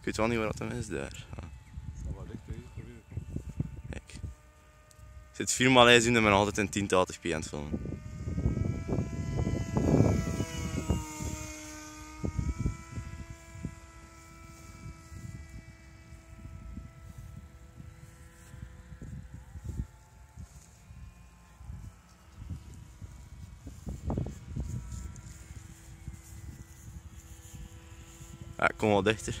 Ik weet wel niet waar dat hem is daar. Dat wat ligt, hè? proberen? kijk. Ik zit vier Maleis in en ben altijd in 1080p aan het filmen. Ja, kom wel dichter.